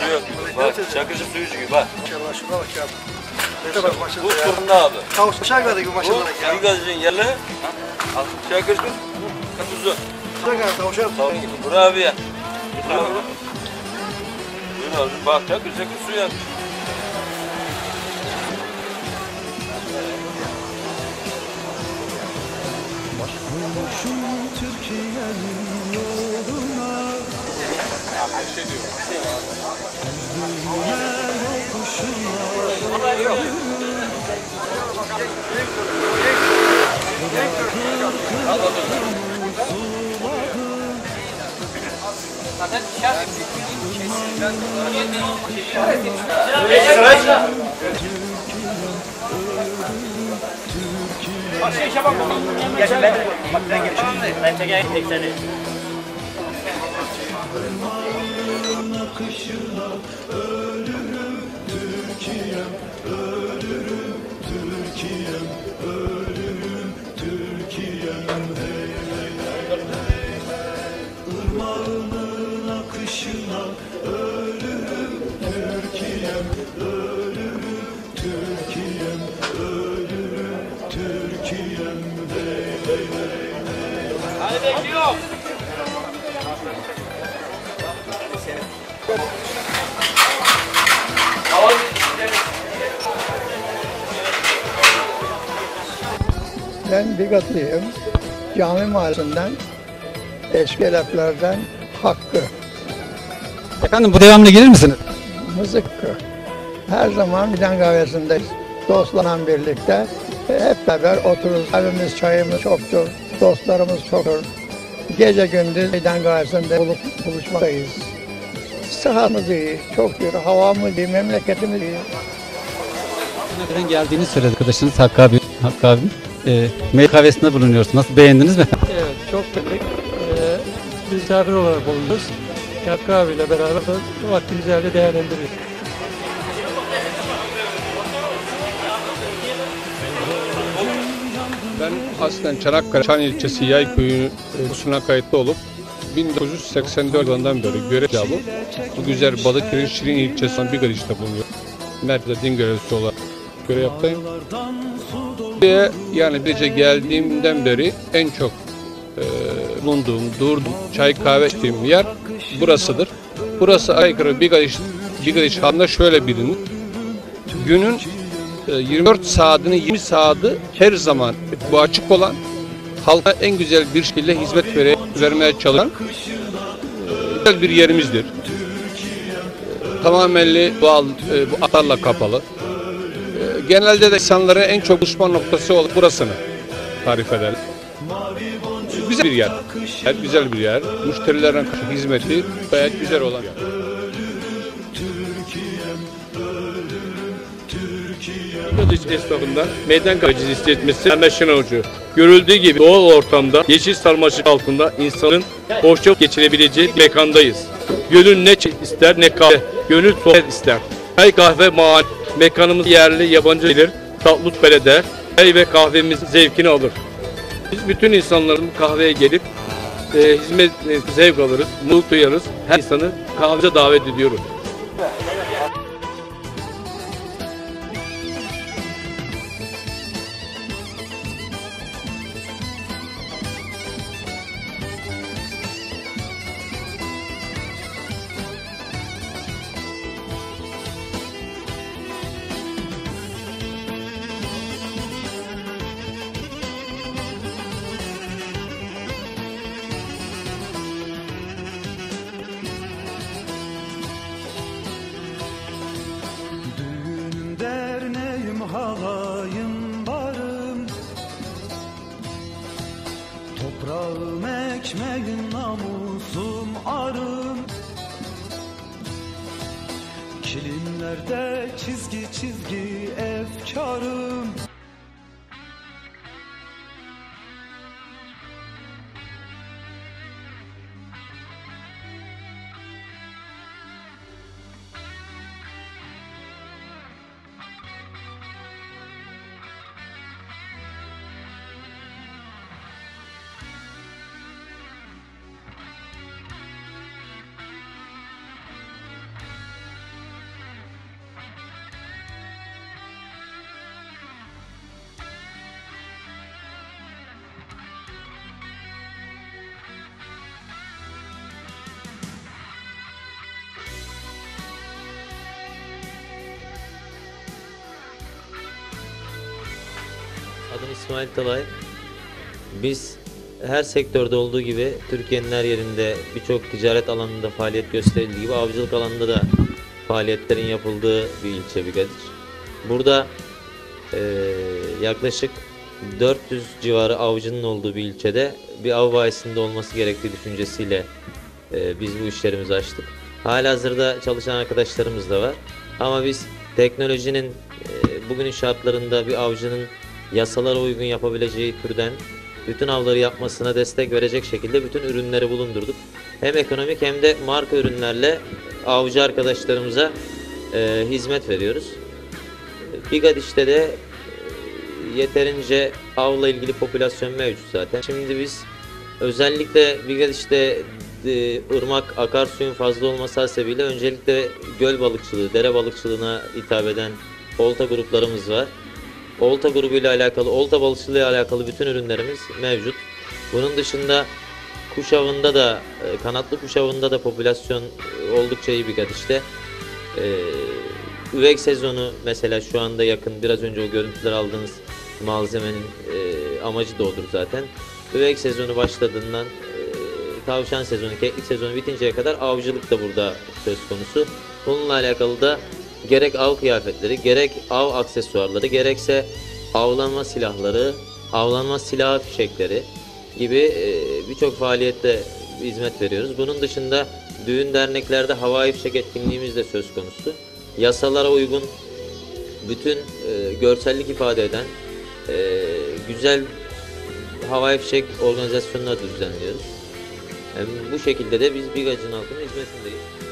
Su yok. Bak çakıcı suyucu gibi bak. Maşallah şuna bak ya. Neyse bak Bu maşallah ya. sorun ne abi? Tavuk verdi gibi Bu maşallah ya. bir gazcının yerli. Çakıcı kutuzu. Bıçak ver tavuşa. Tamam gibi. Bura abi ya. Buyurun abi. Buyurun abi. Bak çakır çakır su yak. Ben Elmanın akışına ölürüm Türkiye'm Ölürüm Türkiye'm Ölürüm Türkiye'm Hey hey hey hey akışına ölürüm Türkiye'm Ölürüm Türkiye'm Ölürüm Türkiye'm Hey hey hey Hadi bekliyorum. Bigatlıyım. Cami Mahallesi'nden, Eşkelefler'den Hakkı, Efendim bu devamlı gelir misiniz? Mızıkkı. Her zaman Bilen kahvesindeyiz. Dostlarla birlikte hep beraber otururuz. Evimiz, çayımız çoktur. Dostlarımız çoktur. Gece gündüz Bilen kahvesinde bulup buluşmaktayız. Sıhhatımız iyi, çok iyi. Havamız iyi, memleketimiz iyi. Neden geldiğini söyledi arkadaşınız Hakkı abi. Hakkı abi. E, meyve kahvesinde bulunuyoruz. Nasıl beğendiniz mi? Evet, çok beğendik. Ee, misafir olarak bulunuyoruz. Yatkı abiyle beraber de vaktimizi öyle değerlendiriyoruz. Ben aslen Çanakkale Çan ilçesi Yayköyü nüfusuna kayıtlı olup 1984 yılından beri görev bu. Bu güzel Balıkesir'in Şirin ilçesinden bir işte bulunuyor. Merkezde din görevlisi olarak görev yaptayım. Buraya yani birce geldiğimden beri en çok e, bulunduğum, durdum, çay kahve içtiğim yer burasıdır. Burası aykırı Bigaliş, Bigaliş Han'da şöyle bilinir. Günün e, 24 saatini 20 saati her zaman bu açık olan halka en güzel bir şekilde hizmet vere, vermeye çalışan e, güzel bir yerimizdir. E, Tamamen doğal e, bu atarla kapalı. Genelde de insanların en çok buluşma noktası olan burasını tarif eder. Güzel bir yer. Her güzel bir yer. Müşterilerin hizmeti gayet güzel olan yer. Kılıç esnafından meydan gacısı hissetmesi anlaşılır. Görüldüğü gibi doğal ortamda yeşil sarmaşık altında insanın hoşça geçirebileceği bir mekandayız. Gönül ne ister ne kahve, gönül sohbet ister. Çay kahve mağan, mekanımız yerli yabancı gelir, tatlı belede, çay ve kahvemiz zevkini alır. Biz bütün insanların kahveye gelip e, hizmet e, zevk alırız, mutluluk duyarız. Her insanı kahveye davet ediyoruz. Halayım varım. Toprağım ekmeğim namusum arım. Kilimlerde çizgi çizgi efkarım Adım İsmail Talay. Biz her sektörde olduğu gibi Türkiye'nin her yerinde birçok ticaret alanında faaliyet gösterildiği gibi avcılık alanında da faaliyetlerin yapıldığı bir ilçe Bigadir. Burada eee, yaklaşık 400 civarı avcının olduğu bir ilçede bir av bayisinde olması gerektiği düşüncesiyle eee, biz bu işlerimizi açtık. Halihazırda çalışan arkadaşlarımız da var. Ama biz teknolojinin eee, bugünün şartlarında bir avcının yasalara uygun yapabileceği türden bütün avları yapmasına destek verecek şekilde bütün ürünleri bulundurduk. Hem ekonomik hem de marka ürünlerle avcı arkadaşlarımıza eee, hizmet veriyoruz. Bigadiş'te de e, yeterince avla ilgili popülasyon mevcut zaten. Şimdi biz özellikle Bigadiş'te e, ırmak akarsuyun fazla olması hasebiyle öncelikle göl balıkçılığı, dere balıkçılığına hitap eden olta gruplarımız var. Olta grubuyla alakalı, olta balıkçılığı ile alakalı bütün ürünlerimiz mevcut. Bunun dışında kuş avında da, e, kanatlı kuş avında da popülasyon e, oldukça iyi Bigadiş'te. Ee, üvek sezonu mesela şu anda yakın biraz önce o görüntüler aldığınız malzemenin e, amacı da odur zaten. Üvek sezonu başladığından tavşan sezonu, keklik sezonu bitinceye kadar avcılık da burada söz konusu. Bununla alakalı da gerek av kıyafetleri, gerek av aksesuarları, gerekse avlanma silahları, avlanma silah fişekleri gibi e, birçok faaliyette hizmet veriyoruz. Bunun dışında düğün derneklerde havai fişek etkinliğimiz de söz konusu. Yasalara uygun bütün e, görsellik ifade eden e, güzel havai fişek organizasyonları düzenliyoruz. Yani bu şekilde de biz Bigacın halkının hizmetindeyiz.